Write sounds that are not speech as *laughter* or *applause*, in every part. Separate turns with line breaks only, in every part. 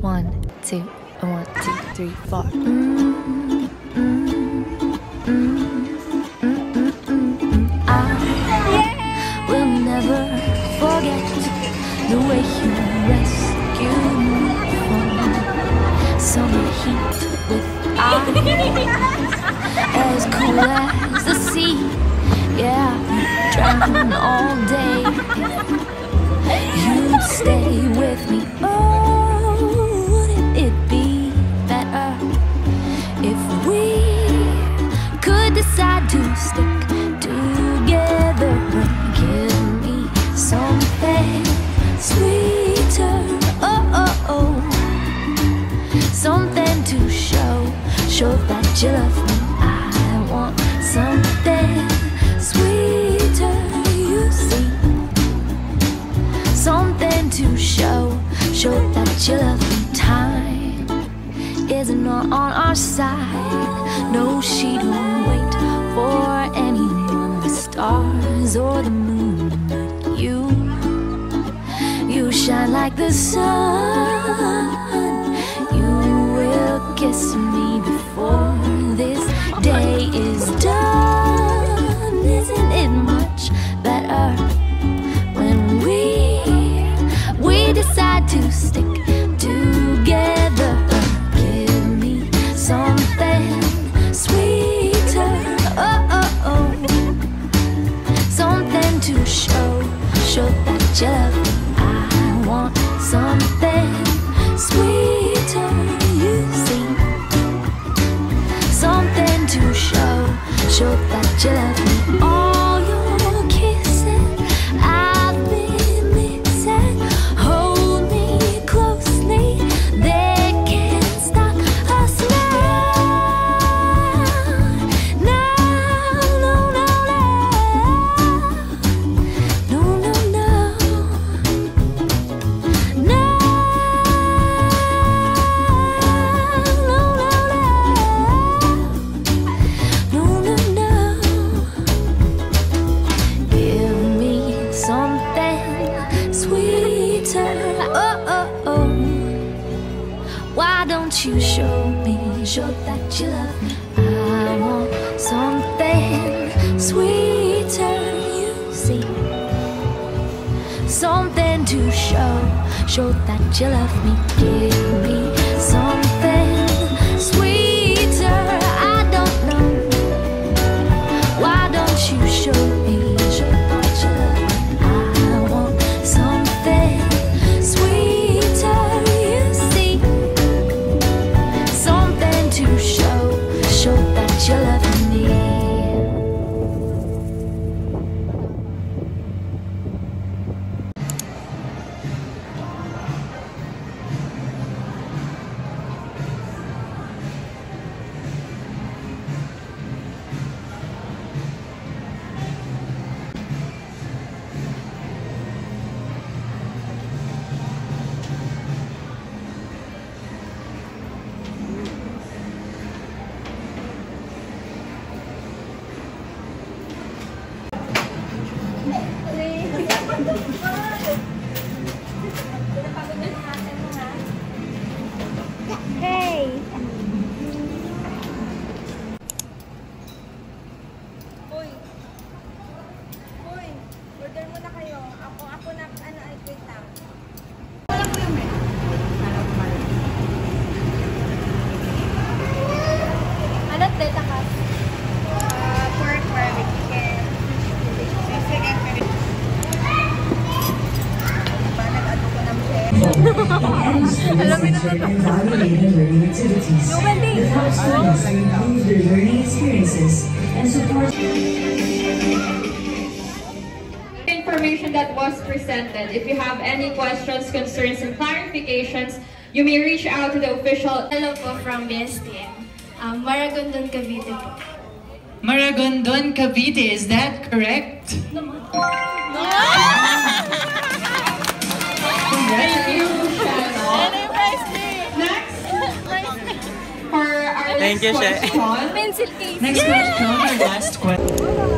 One, two, one, two, three, four. Mm, mm, mm. I will never forget the way you rescued me from summer heat with eyes as cool as the sea. Yeah, drown all day. You'd stay show, show that you love me. Time isn't on our side. No, she don't wait for anyone, the stars or the moon, but you. You shine like the sun. You will kiss me before to You show me, show that you love me? I want something sweeter. You see something to show, show that you love me. Give
learning activities. It helps students improve their learning experiences and support
information that was presented. If you have any questions, concerns, and clarifications, you may reach out to the official
Hello po from BSTM. Um, Maragondon, Cavite po.
Maragondon, Cavite, is that correct?
Thank you, Shannon.
Thank you, Shay.
Pencil case.
Next question, our last question.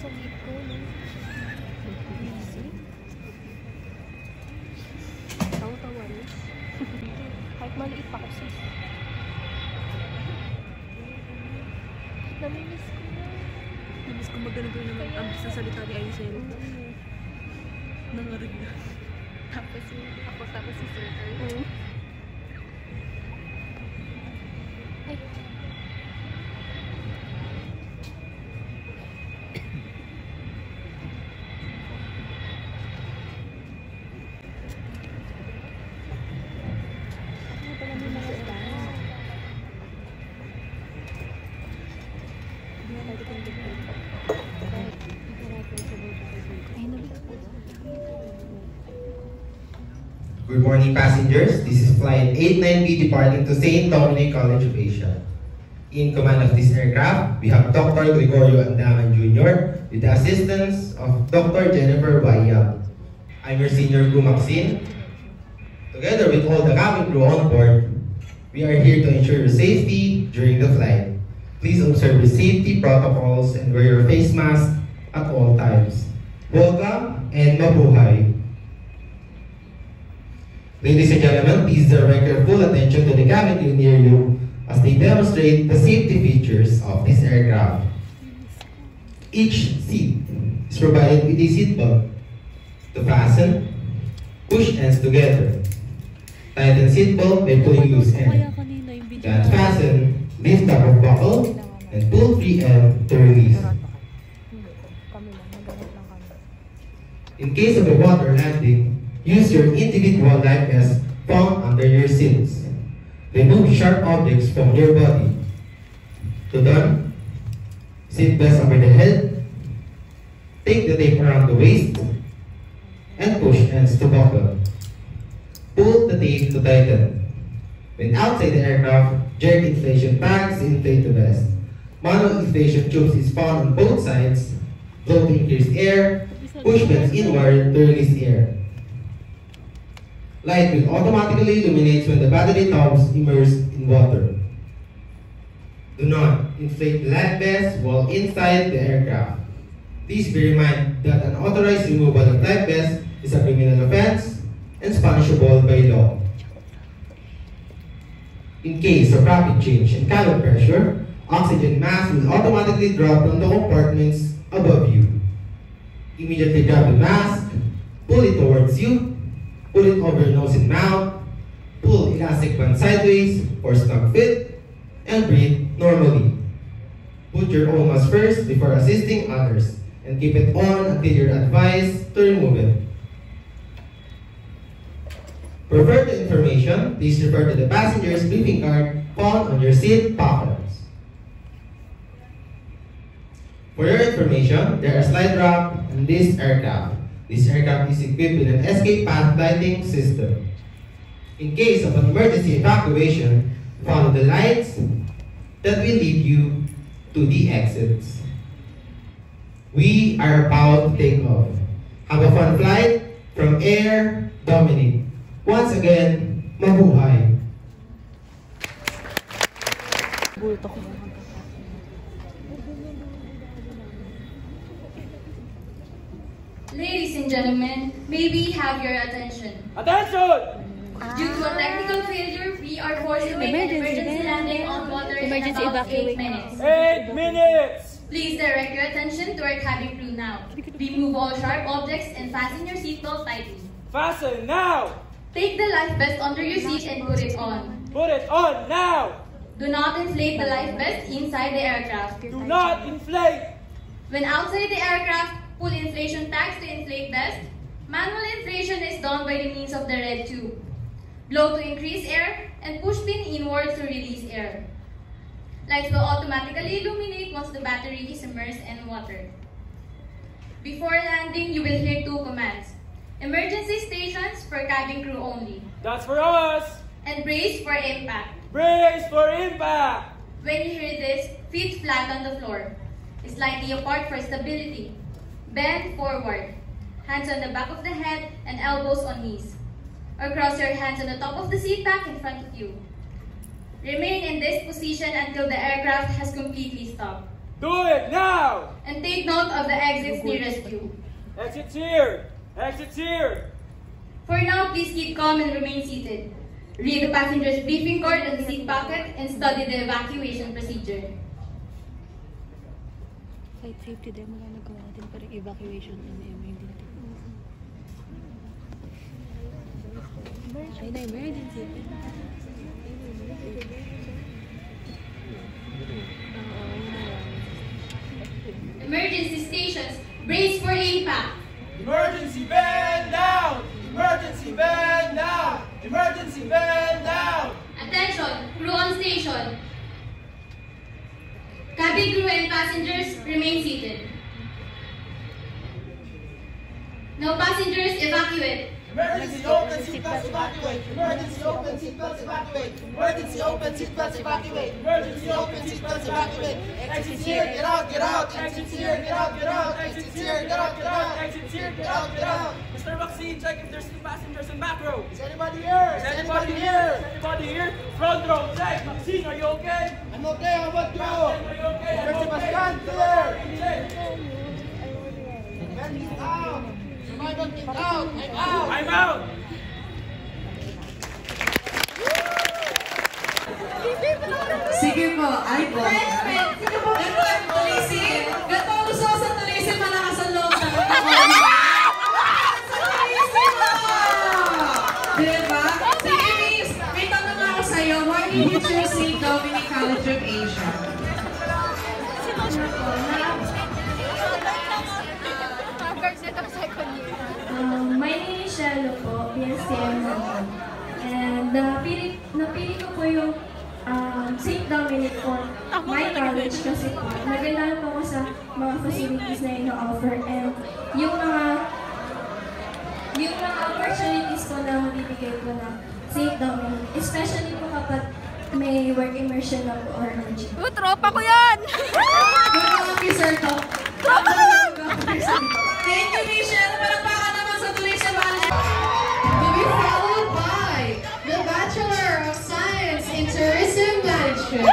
Sa liit ko. Tawa-tawa niya. *laughs* Kahit maliit pa kasi. Namimiss ko na.
Namiss ko magganito naman ang sa salita ni Aisel. Nangarig na.
Tapos yung ako tapos si Sir Earl.
Good morning, passengers. This is Flight 89B departing to St. Dominic College of Asia. In command of this aircraft, we have Dr. Gregorio Andaman Jr. with the assistance of Dr. Jennifer Bayab. I'm your senior crew, Maxine. Together with all the cabin crew on board, we are here to ensure your safety during the flight. Please observe the safety protocols and wear your face mask at all times. Welcome and mabuhay. Ladies and gentlemen, please direct your full attention to the cabin near you as they demonstrate the safety features of this aircraft. Each seat is provided with a seat belt to fasten, push ends together. Tighten seat belt by pulling loose end. Then fasten, lift up buckle, and pull free end to release. In case of a water landing, use your individual life vest found under your seats. Remove sharp objects from your body. To done, seat vest over the head, take the tape around the waist, and push ends to buckle. Pull the tape to tighten. When outside the aircraft, jerk inflation bags inflate the vest. Manual inflation tubes is found on both sides. Blow to increase air, push vents inward to release air. Light will automatically illuminate when the battery tops immersed in water. Do not inflate life vest while inside the aircraft. Please be reminded that unauthorized removal of life vest is a criminal offense and is punishable by law. In case of rapid change in cabin pressure, oxygen mask will automatically drop from the compartments above you. Immediately grab the mask, pull it towards you, pull it over nose and mouth, pull elastic band sideways for snug fit, and breathe normally. Put your own mask first before assisting others, and keep it on until you're advised to remove it. For further information, please refer to the passenger's briefing card found on your seat pockets. For your information, there are slide ramp in this aircraft. This aircraft is equipped with an escape path lighting system. In case of an emergency evacuation, follow the lights that will lead you to the exits. We are about to take off. Have a fun flight from Air Dominic. Once again, mabuhay!
Bulto ko.
And gentlemen, may we have your attention?
Attention!
Due to a technical failure, we are forced to make an emergency landing on water
emergency in about 8 minutes.
Eight minutes!
Please direct your attention to our cabin crew now. Remove all sharp objects and fasten your seatbelt tightly.
Fasten now!
Take the life vest under your seat and put it on.
Put it on now!
Do not inflate the life vest inside the aircraft.
Do not inflate!
When outside the aircraft, pull inflation tags to Manual inflation is done by the means of the red tube. Blow to increase air and push pin inward to release air. Lights will automatically illuminate once the battery is immersed in water. Before landing, you will hear two commands. Emergency stations for cabin crew only.
That's for us!
And brace for impact.
Brace for impact!
When you hear this, feet flat on the floor. Slightly apart for stability. Bend forward. Hands on the back of the head and elbows on knees. Or cross your hands on the top of the seat back in front of you. Remain in this position until the aircraft has completely stopped.
Do it now!
And take note of the exits nearest you.
Exits here! Exits here!
For now, please keep calm and remain seated. Read the passenger's briefing card on the seat pocket and study the evacuation procedure.
Flight safety demo lang nagawa natin para evacuation ng emergency. Emergency.
Emergency stations, brace for impact.
Emergency bend down! Emergency bend down! Emergency bend down!
Attention, crew on station. Cabin crew and passengers remain seated. Now passengers evacuate.
Emergency open seatbelts evacuate! Emergency open seatbelts evacuate! Emergency open seatbelts evacuate! Emergency open seatbelts evacuate! Exits here, get out, get out! Exits here, get out, get out! Exits here, get out, get out! Exits here, get out, get out! Mr. Maxine, check if there's any passengers in back row. Is anybody here? Is anybody here? Is anybody here? Front row, check! Maxine, are you okay? I'm okay, how about out!
Sige po, ay po. Ito po, tulisin. Ganito ang gusto sa tulisin, malakas ang loob na. Diba? Sige, miss. May tanong ako sa'yo. Why did you choose St. Dominic College of Asia?
Um, Shelo po, PSTM naman. And napili, napili ko po yung um, St. Dominic for my college kasi po nagandahan po ako sa mga facilities na ino-offer and yung mga yung mga opportunities po na mabibigay po ng St. Dominic, especially po kapag may work immersion na po or RG.
Oh, tropa ko yan!
Good officer to. Thank you, Michelle.
Next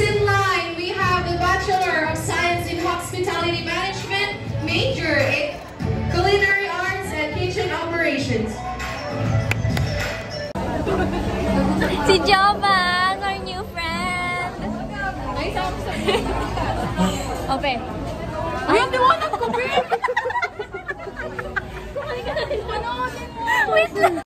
in line, we have the Bachelor of Science in Hospitality Management, major in Culinary Arts and Kitchen Operations.
Si Jovan, Kape. I'm the one nagkape! Wait lang!